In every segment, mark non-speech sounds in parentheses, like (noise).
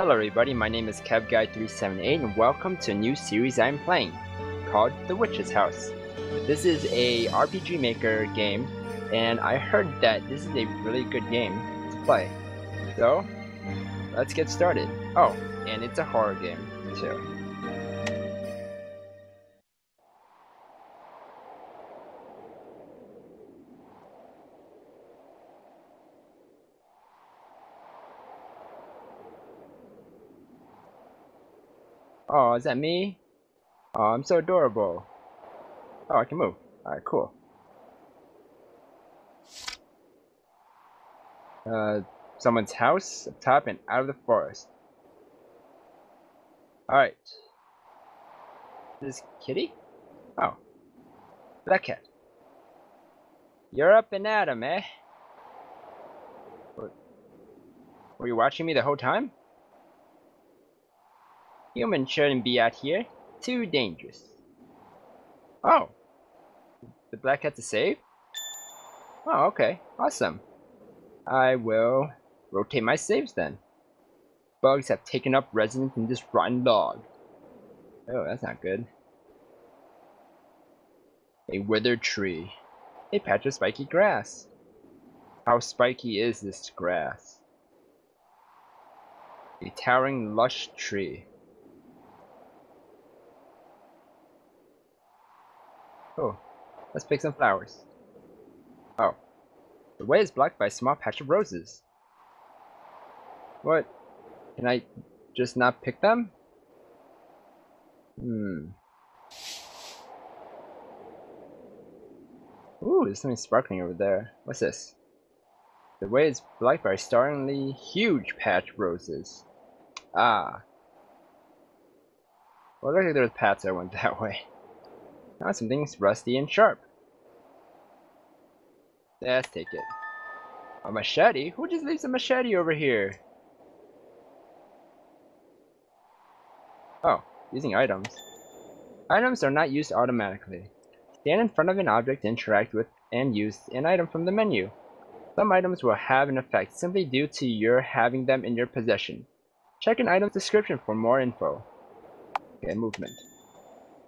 Hello everybody, my name is KevGuy378 and welcome to a new series I'm playing called The Witch's House. This is a RPG Maker game and I heard that this is a really good game to play. So, let's get started. Oh, and it's a horror game too. Oh, is that me? Oh, I'm so adorable. Oh, I can move. Alright, cool. Uh, someone's house, up top and out of the forest. Alright. This kitty? Oh. Black cat. You're up and at 'em, eh? Were you watching me the whole time? Humans shouldn't be out here. Too dangerous. Oh. The black cat's to save? Oh, okay. Awesome. I will rotate my saves then. Bugs have taken up residence in this rotten log. Oh, that's not good. A withered tree. A patch of spiky grass. How spiky is this grass? A towering lush tree. Oh, let's pick some flowers. Oh, the way is blocked by a small patch of roses. What? Can I just not pick them? Hmm. Ooh, there's something sparkling over there. What's this? The way is blocked by a startlingly huge patch of roses. Ah. Well, look like there's paths that went (laughs) that way. Now something's rusty and sharp. Let's take it. A machete? Who just leaves a machete over here? Oh, using items. Items are not used automatically. Stand in front of an object interact with and use an item from the menu. Some items will have an effect simply due to your having them in your possession. Check an item's description for more info. Okay, movement.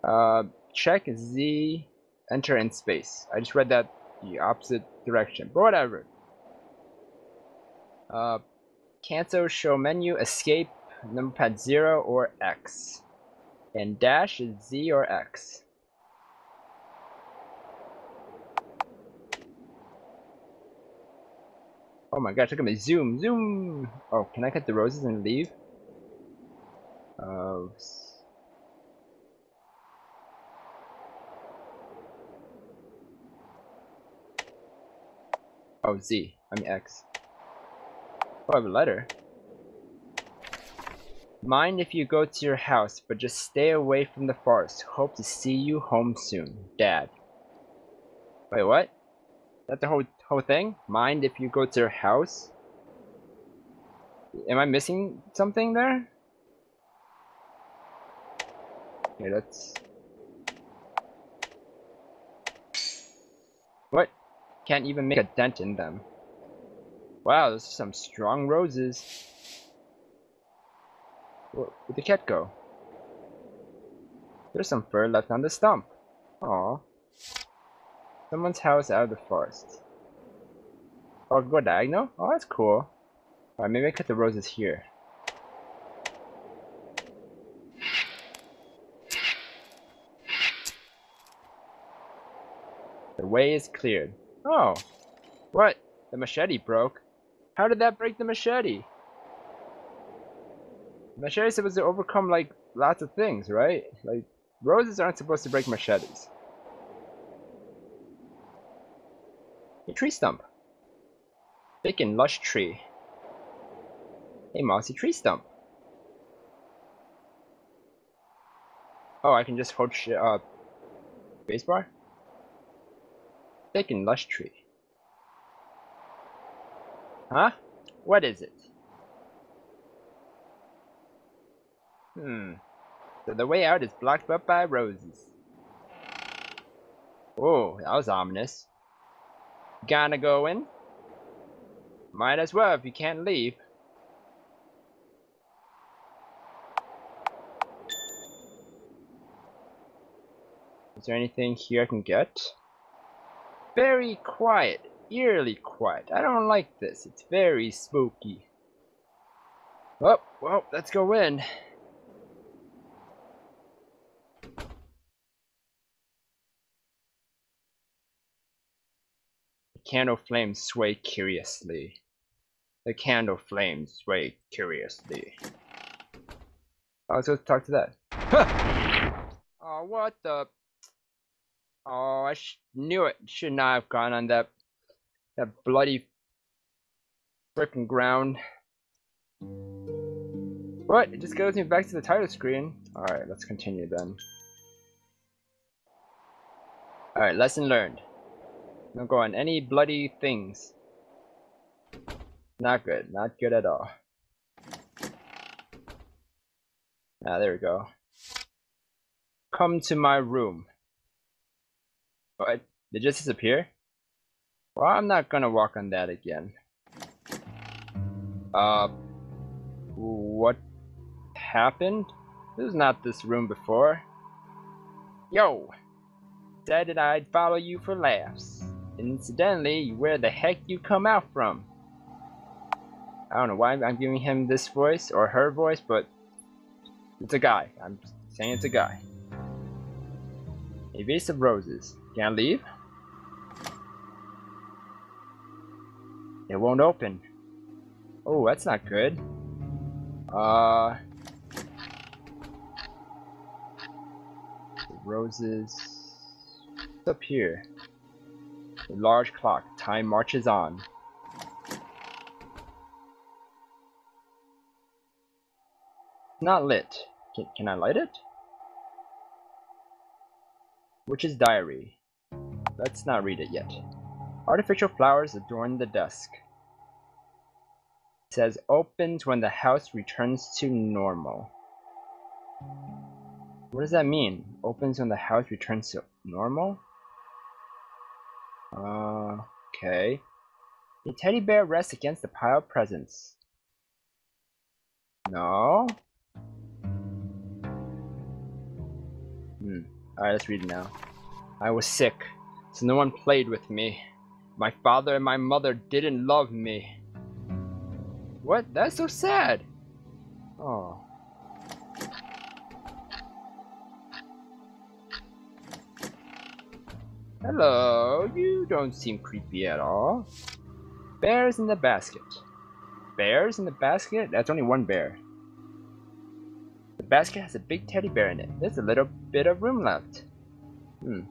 Uh, check Z, enter in space. I just read that the opposite direction, but whatever. Uh, cancel show menu, escape, number pad 0 or X. And dash is Z or X. Oh my gosh, look at me, zoom, zoom! Oh, can I cut the roses and leave? Uh, Oh, Z. I mean X. Oh, I have a letter. Mind if you go to your house, but just stay away from the forest. Hope to see you home soon. Dad. Wait, what? That the whole whole thing? Mind if you go to your house? Am I missing something there? Okay, that's... What? Can't even make a dent in them. Wow, those are some strong roses. Where'd the cat go? There's some fur left on the stump. Aw. Someone's house out of the forest. Oh, go diagonal? Oh, that's cool. Alright, maybe I cut the roses here. The way is cleared. Oh. What? The machete broke? How did that break the machete? The machete is supposed to overcome, like, lots of things, right? Like, roses aren't supposed to break machetes. A tree stump. Big and lush tree. A mossy tree stump. Oh, I can just hold sh uh, spacebar? big industry. Huh? What is it? Hmm. So the way out is blocked up by roses. Oh, that was ominous. Gonna go in? Might as well if you can't leave. Is there anything here I can get? Very quiet. Eerily quiet. I don't like this. It's very spooky. Oh, well, let's go in. The candle flames sway curiously. The candle flames sway curiously. Oh, let's go talk to that. oh, what the? Oh, I knew it. Should not have gone on that that bloody freaking ground. What? It just goes me back to the title screen. Alright, let's continue then. Alright, lesson learned. Don't go on any bloody things. Not good. Not good at all. Ah, there we go. Come to my room. What? It just disappear? Well, I'm not gonna walk on that again. Uh, what happened? This is not this room before. Yo! Said I'd follow you for laughs. Incidentally, where the heck you come out from? I don't know why I'm giving him this voice or her voice, but it's a guy. I'm saying it's a guy. A vase of roses. Can I leave? It won't open. Oh, that's not good. Uh... Roses... What's up here? A large clock. Time marches on. Not lit. Can, can I light it? Witch's Diary. Let's not read it yet. Artificial flowers adorn the desk. It says opens when the house returns to normal. What does that mean? Opens when the house returns to normal? Uh, okay. The teddy bear rests against the pile of presents. No? Hmm. Alright, let's read it now. I was sick, so no one played with me. My father and my mother didn't love me. What? That's so sad. Oh. Hello, you don't seem creepy at all. Bears in the basket. Bears in the basket? That's only one bear. The basket has a big teddy bear in it. There's a little bit of room left. Hmm.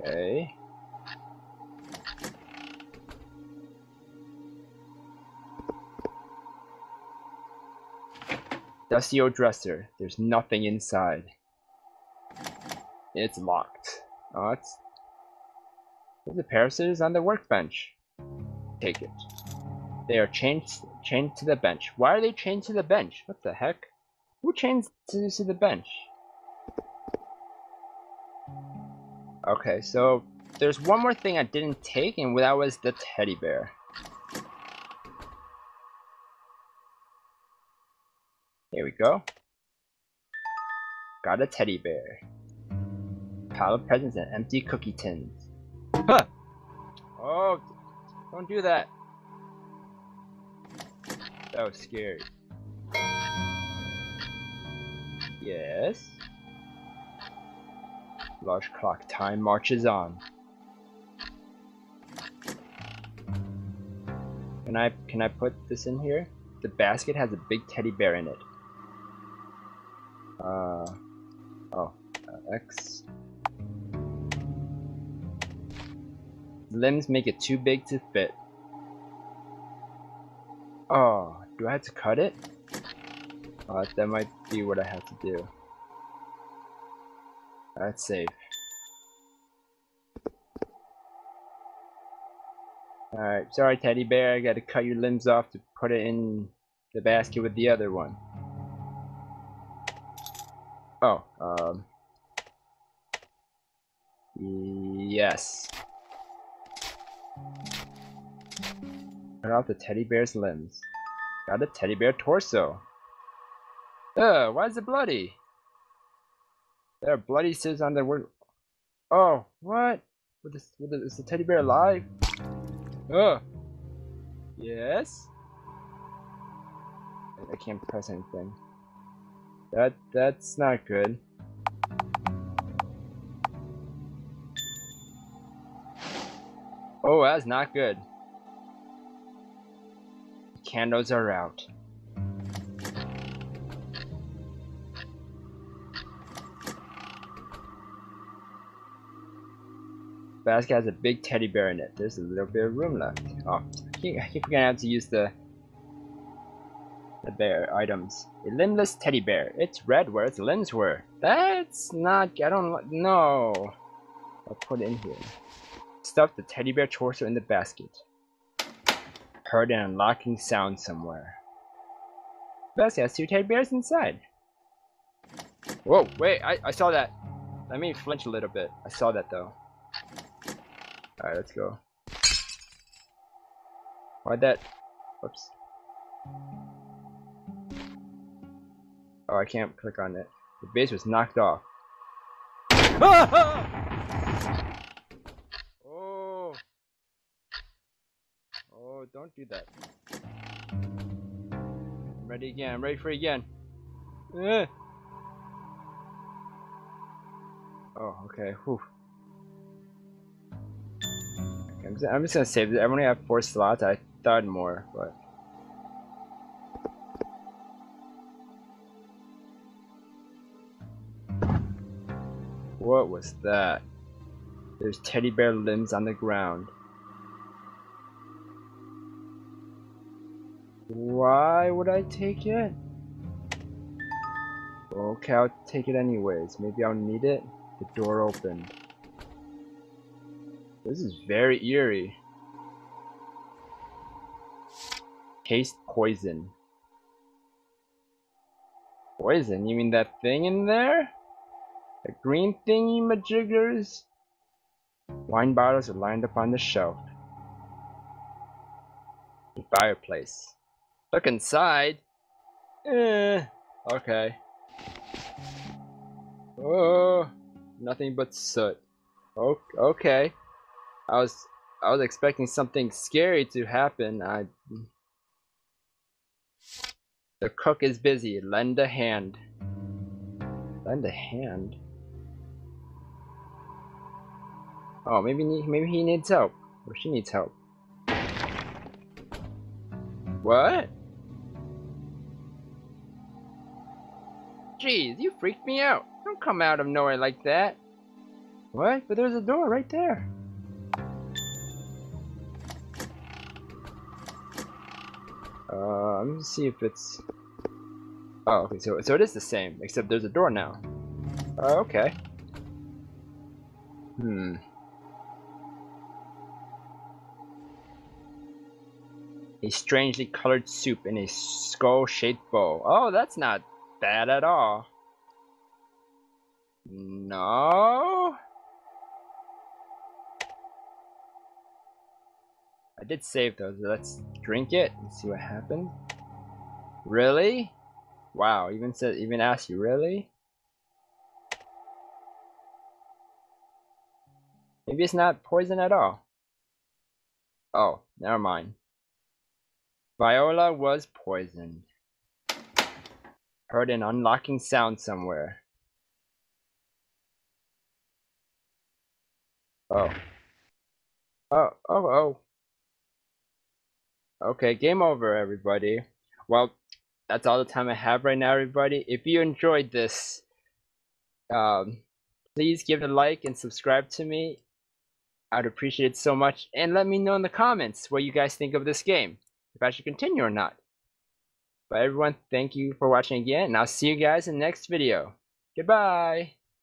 Okay. Dusty old dresser. There's nothing inside. It's locked. Oh, it's... There's a scissors on the workbench. Take it. They are chained, chained to the bench. Why are they chained to the bench? What the heck? Who chains to the bench? Okay, so there's one more thing I didn't take, and that was the teddy bear. Here we go. Got a teddy bear. Pile of presents and empty cookie tins. Huh! Oh, don't do that. That was scary. Yes. Large clock time marches on. Can I can I put this in here? The basket has a big teddy bear in it. Uh, oh, uh, X. Limbs make it too big to fit. Oh, do I have to cut it? Uh, that might be what I have to do. That's safe. Alright, sorry teddy bear, I gotta cut your limbs off to put it in the basket with the other one. Oh, um... Yes. Cut off the teddy bear's limbs. Got a teddy bear torso. Ugh, why is it bloody? There are bloody scissors on the word. Oh, what? Is the teddy bear alive? Oh. Yes. I can't press anything. That that's not good. Oh, that's not good. Candles are out. Basket has a big teddy bear in it. There's a little bit of room left. Oh, I keep, I keep forgetting how to use the the bear items. A limbless teddy bear. It's red where its limbs were. That's not. I don't know. I'll put it in here. Stuff the teddy bear torso in the basket. Heard an unlocking sound somewhere. Basket has two teddy bears inside. Whoa, wait, I, I saw that. Let me flinch a little bit. I saw that though. Alright, let's go. Why'd that... Whoops. Oh, I can't click on it. The base was knocked off. (laughs) oh! Oh, don't do that. I'm ready again, I'm ready for it again. Eh. Oh, okay, whew. I'm just, gonna save it. I only have four slots. I thought more, but. What was that? There's teddy bear limbs on the ground. Why would I take it? Okay, I'll take it anyways. Maybe I'll need it. The door opened. This is very eerie. Taste poison. Poison? You mean that thing in there? The green thingy majiggers? Wine bottles are lined up on the shelf. The fireplace. Look inside. Eh, okay. Oh, nothing but soot. okay. I was I was expecting something scary to happen. I The cook is busy. Lend a hand. Lend a hand. Oh, maybe maybe he needs help, or she needs help. What? Jeez, you freaked me out. Don't come out of nowhere like that. What? But there's a door right there. Uh, let me see if it's... Oh, okay, so, so it is the same, except there's a door now. Uh, okay. Hmm. A strangely colored soup in a skull-shaped bowl. Oh, that's not bad at all. No? I did save those. Let's drink it and see what happens. Really? Wow, even said even asked you, really? Maybe it's not poison at all. Oh, never mind. Viola was poisoned. Heard an unlocking sound somewhere. Oh. Oh, oh, oh. Okay, game over, everybody. Well, that's all the time I have right now, everybody. If you enjoyed this, um, please give it a like and subscribe to me. I'd appreciate it so much. And let me know in the comments what you guys think of this game. If I should continue or not. But everyone, thank you for watching again. And I'll see you guys in the next video. Goodbye.